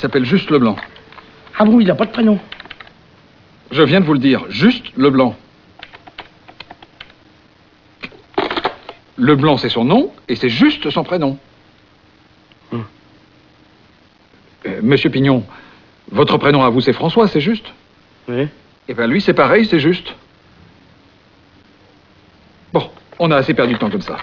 Il s'appelle Juste Leblanc. Ah bon, il n'a pas de prénom Je viens de vous le dire, Juste Leblanc. Leblanc, c'est son nom, et c'est juste son prénom. Hum. Euh, Monsieur Pignon, votre prénom à vous, c'est François, c'est juste Oui. Eh bien, lui, c'est pareil, c'est juste. Bon, on a assez perdu de temps comme ça.